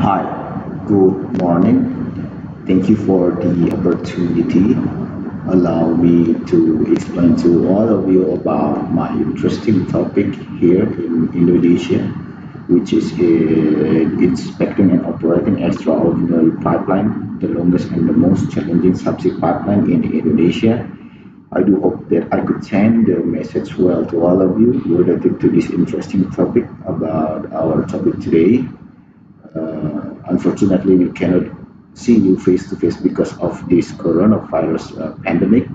Hi, good morning. Thank you for the opportunity. Allow me to explain to all of you about my interesting topic here in Indonesia, which is uh, inspecting and operating extraordinary pipeline, the longest and the most challenging subsea pipeline in Indonesia. I do hope that I could send the message well to all of you related to this interesting topic about our topic today. Uh, unfortunately, we cannot see you face to face because of this coronavirus uh, pandemic.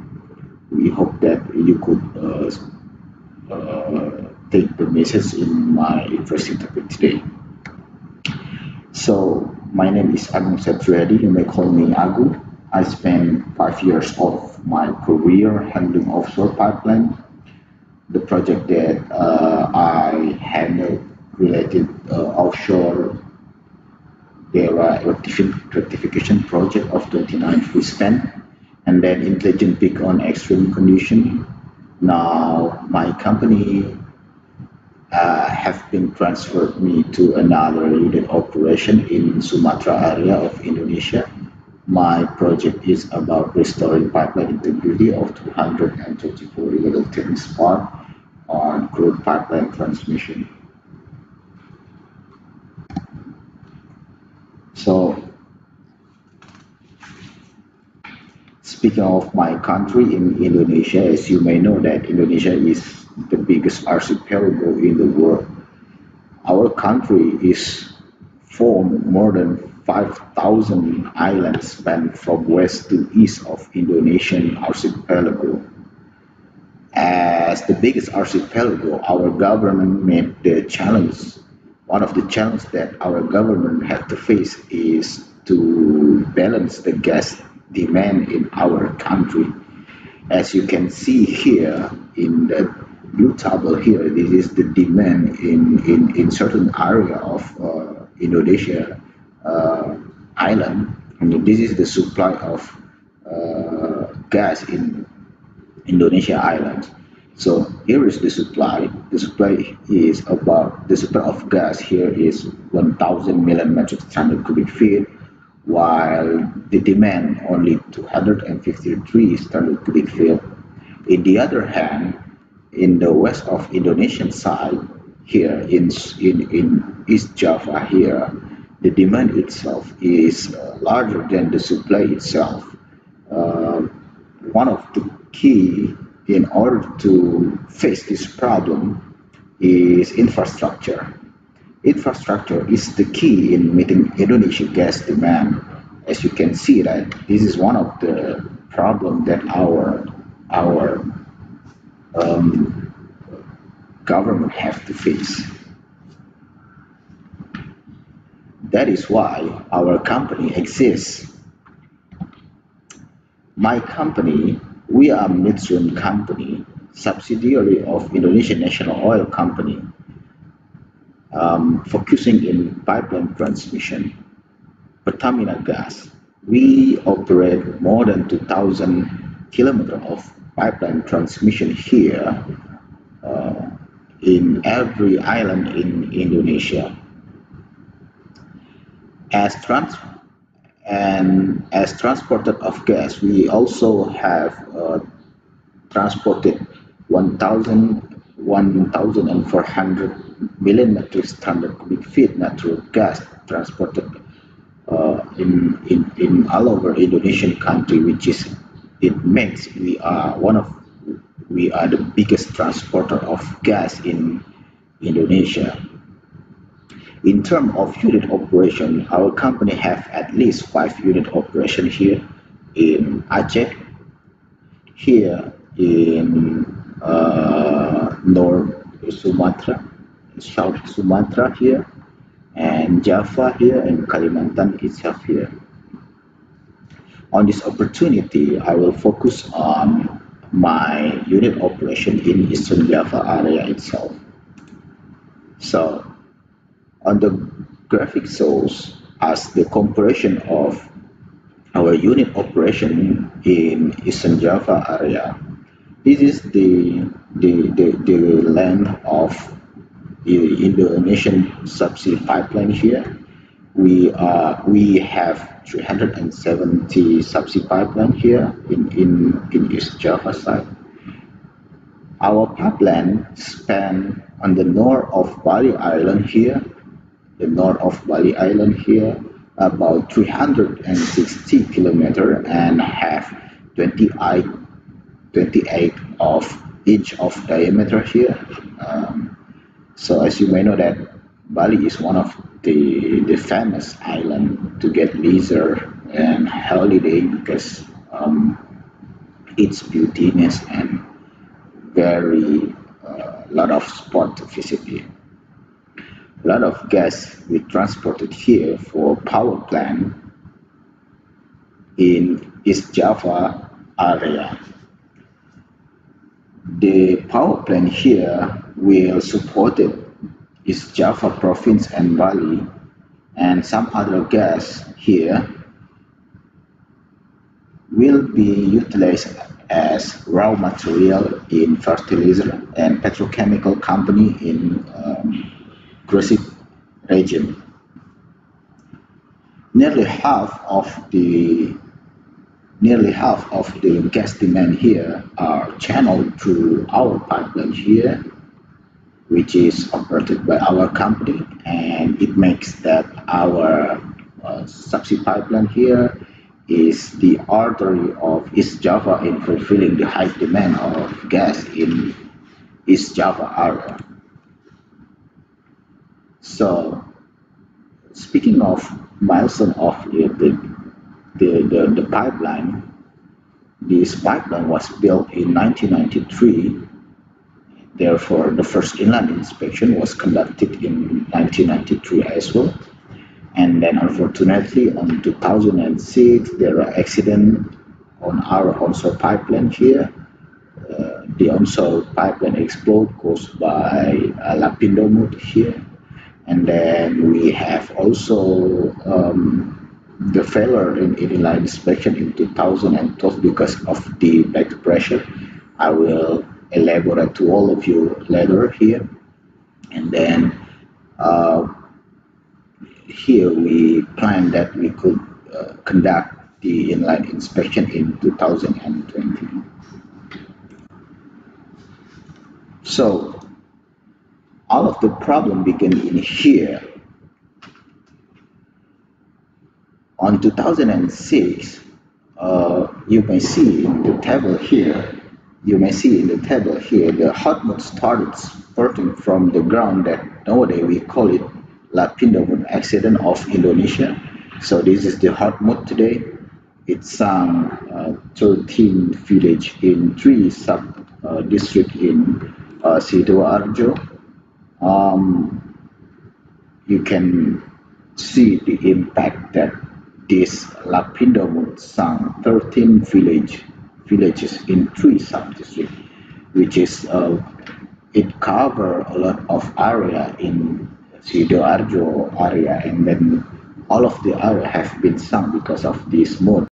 We hope that you could uh, take the message in my interesting topic today. So, my name is Agung Septriady. You may call me Agu. I spent five years of my career handling offshore pipeline. The project that uh, I handled related uh, offshore there are rectification project of 29 full span and then intelligent peak on extreme condition. Now my company uh, have been transferred me to another unit operation in Sumatra area of Indonesia. My project is about restoring pipeline integrity of 224 illegal techniques spot on crude pipeline transmission. So speaking of my country in Indonesia, as you may know that Indonesia is the biggest archipelago in the world. Our country is formed more than 5,000 islands span from west to east of Indonesian archipelago. As the biggest archipelago, our government made the challenge one of the challenges that our government had to face is to balance the gas demand in our country. As you can see here in the blue table here, this is the demand in, in, in certain area of uh, Indonesia uh, island. And this is the supply of uh, gas in Indonesia islands. So here is the supply. The supply is about the supply of gas here is 1,000 million metric standard cubic feet, while the demand only 253 standard cubic feet. In the other hand, in the west of Indonesian side, here in in, in East Java here, the demand itself is uh, larger than the supply itself. Uh, one of the key in order to face this problem is infrastructure. Infrastructure is the key in meeting Indonesia gas demand. As you can see that this is one of the problem that our our um, government have to face. That is why our company exists. My company we are a midstream company, subsidiary of Indonesian National Oil Company, um, focusing in pipeline transmission. Pertamina Gas, we operate more than 2,000 kilometers of pipeline transmission here uh, in every island in Indonesia. As trans and as transporter of gas we also have uh, transported 1,000 1,400 million metric standard cubic feet natural gas transported uh, in, in, in all over Indonesian country, which is, it makes we are one of, we are the biggest transporter of gas in Indonesia. In terms of unit operation, our company have at least five unit operation here in Aceh, here in uh, North Sumatra, South Sumatra here, and Java here, and Kalimantan itself here. On this opportunity, I will focus on my unit operation in Eastern Java area itself. So on the graphic shows as the comparison of our unit operation in Eastern Java area. This is the, the, the, the length of the Indonesian subsea pipeline here. we uh, we have 370 subsea pipeline here in, in, in East Java side. Our pipeline span on the north of Bali Island here, the north of Bali Island here, about 360 kilometer and have 28, 28 of inch of diameter here. Um, so as you may know that Bali is one of the, the famous island to get leisure and holiday because um, its beautiness and very uh, lot of spot to visit here. A lot of gas we transported here for power plant in East Java area. The power plant here will support it East Java province and Bali and some other gas here will be utilized as raw material in fertilizer and petrochemical company in um, Gresik region. Nearly half of the nearly half of the gas demand here are channeled through our pipeline here which is operated by our company and it makes that our uh, subsea pipeline here is the artery of East Java in fulfilling the high demand of gas in East Java area. So, speaking of milestone of the, the, the, the pipeline, this pipeline was built in 1993 Therefore, the first inline inspection was conducted in 1993 as well. And then unfortunately, on 2006, there are accident on our onshore pipeline here. Uh, the onshore pipeline explode caused by uh, Lapindo Mud here. And then we have also um, the failure in inline inspection in 2012 because of the back pressure. I will elaborate to all of you later here. And then uh, here we plan that we could uh, conduct the inline inspection in 2020. So all of the problem begin in here. On 2006, uh, you may see in the table here you may see in the table here, the hot mud started spurting from the ground that nowadays we call it Lapindo Mud accident of Indonesia. So this is the hot mud today. It's some uh, 13 village in three sub uh, district in uh, Sidoarjo. Um, you can see the impact that this Lapindo sang 13 village villages in three sub-districts, which is uh, it cover a lot of area in Sidoarjo area, and then all of the area have been sunk because of this mode.